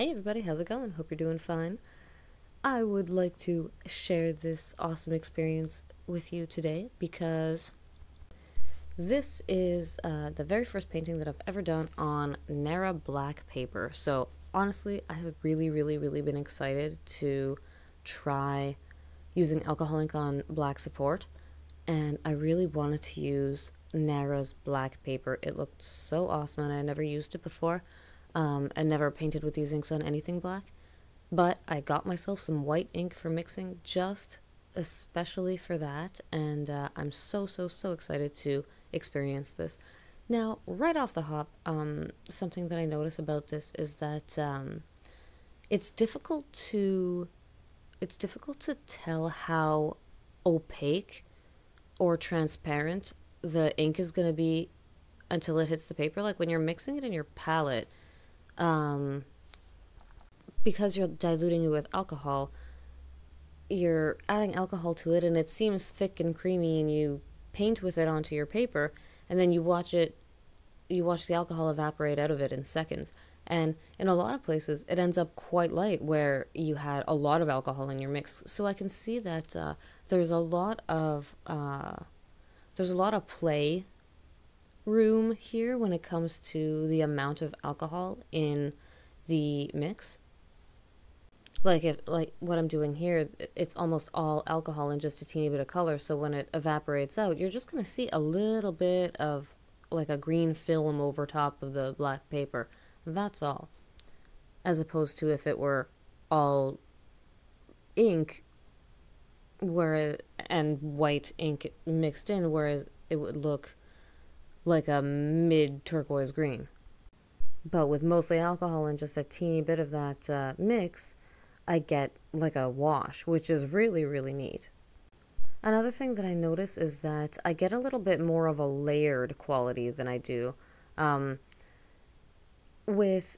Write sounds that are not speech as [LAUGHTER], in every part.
Hey everybody, how's it going? Hope you're doing fine. I would like to share this awesome experience with you today because this is uh, the very first painting that I've ever done on Nara black paper. So honestly, I have really, really, really been excited to try using alcohol ink on black support and I really wanted to use Nara's black paper. It looked so awesome and I never used it before um, and never painted with these inks on anything black. But I got myself some white ink for mixing just especially for that, and uh, I'm so, so, so excited to experience this. Now, right off the hop, um, something that I notice about this is that um, it's difficult to it's difficult to tell how opaque or transparent the ink is going to be until it hits the paper. Like when you're mixing it in your palette, um, because you're diluting it with alcohol, you're adding alcohol to it and it seems thick and creamy and you paint with it onto your paper and then you watch it you watch the alcohol evaporate out of it in seconds. And in a lot of places it ends up quite light where you had a lot of alcohol in your mix. So i can see that uh, there's a lot of uh, there's a lot of play room here when it comes to the amount of alcohol in the mix. Like if like what I'm doing here, it's almost all alcohol and just a teeny bit of color. So when it evaporates out, you're just gonna see a little bit of like a green film over top of the black paper. That's all. As opposed to if it were all ink where and white ink mixed in, whereas it would look like a mid turquoise green. But with mostly alcohol and just a teeny bit of that uh, mix, I get like a wash, which is really, really neat. Another thing that I notice is that I get a little bit more of a layered quality than I do um, with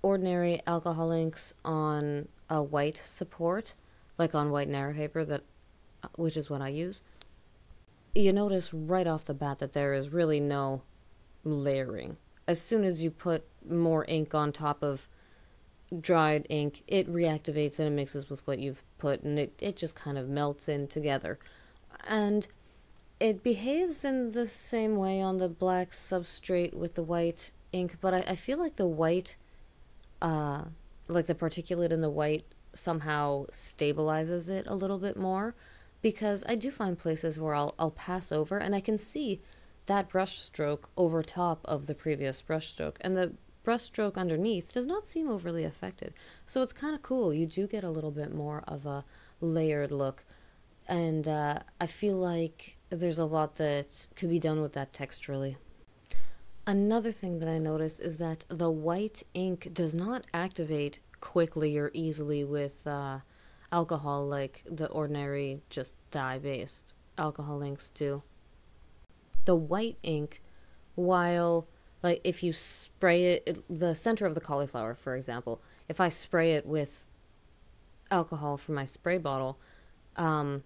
ordinary alcohol inks on a white support, like on white Nara paper, that which is what I use you notice right off the bat that there is really no layering. As soon as you put more ink on top of dried ink, it reactivates and it mixes with what you've put, and it, it just kind of melts in together. And it behaves in the same way on the black substrate with the white ink, but I, I feel like the white, uh, like the particulate in the white somehow stabilizes it a little bit more because I do find places where I'll, I'll pass over and I can see that brush stroke over top of the previous brush stroke and the brush stroke underneath does not seem overly affected. So it's kind of cool. You do get a little bit more of a layered look and uh, I feel like there's a lot that could be done with that texturally. Another thing that I notice is that the white ink does not activate quickly or easily with uh, alcohol like the ordinary just dye-based alcohol inks do. The white ink, while like if you spray it, it, the center of the cauliflower, for example, if I spray it with alcohol from my spray bottle, um,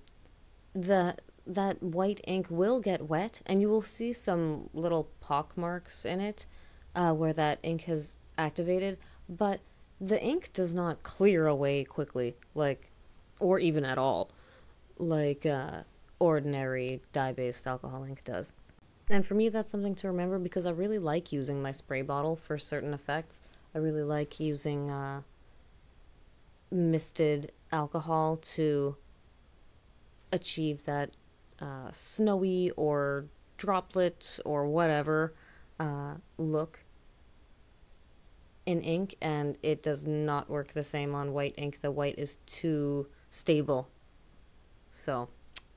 the that white ink will get wet, and you will see some little pock marks in it uh, where that ink has activated. But the ink does not clear away quickly, like, or even at all, like uh, ordinary dye-based alcohol ink does. And for me, that's something to remember because I really like using my spray bottle for certain effects. I really like using uh, misted alcohol to achieve that uh, snowy or droplet or whatever uh, look in ink and it does not work the same on white ink. The white is too stable. So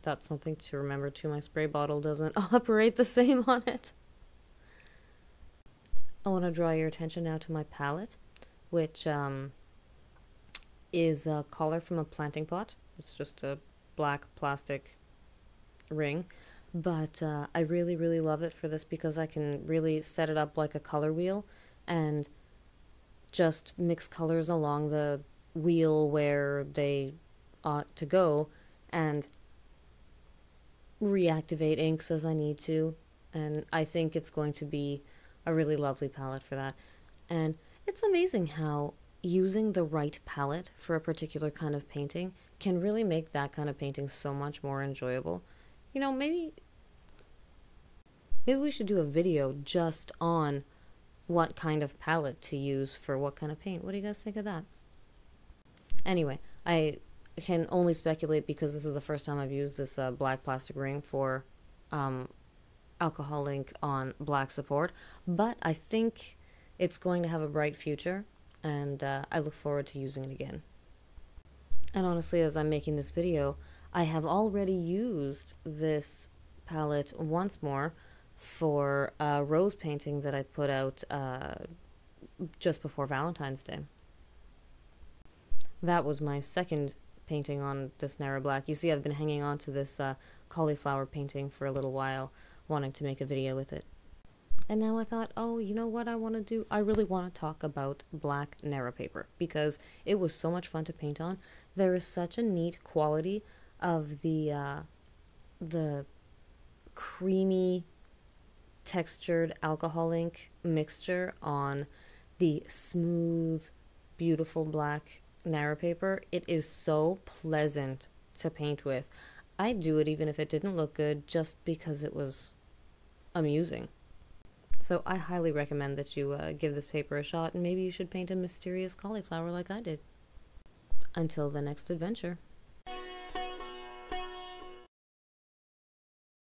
that's something to remember too. My spray bottle doesn't [LAUGHS] operate the same on it. I want to draw your attention now to my palette, which um, is a collar from a planting pot. It's just a black plastic ring. But uh, I really, really love it for this because I can really set it up like a color wheel and just mix colors along the wheel where they ought to go and reactivate inks as I need to. And I think it's going to be a really lovely palette for that. And it's amazing how using the right palette for a particular kind of painting can really make that kind of painting so much more enjoyable. You know, maybe maybe we should do a video just on what kind of palette to use for what kind of paint. What do you guys think of that? Anyway, I can only speculate because this is the first time I've used this uh, black plastic ring for um, alcohol ink on black support, but I think it's going to have a bright future and uh, I look forward to using it again. And honestly, as I'm making this video, I have already used this palette once more for a rose painting that I put out uh, just before Valentine's Day. That was my second painting on this Nara Black. You see, I've been hanging on to this uh, cauliflower painting for a little while, wanting to make a video with it. And now I thought, oh, you know what I want to do? I really want to talk about black Nara paper because it was so much fun to paint on. There is such a neat quality of the uh, the creamy textured alcohol ink mixture on the smooth, beautiful black Nara paper. It is so pleasant to paint with. I'd do it even if it didn't look good just because it was amusing. So I highly recommend that you uh, give this paper a shot and maybe you should paint a mysterious cauliflower like I did. Until the next adventure.